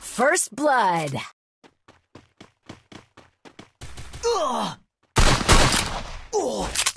First blood. Ugh. Ugh.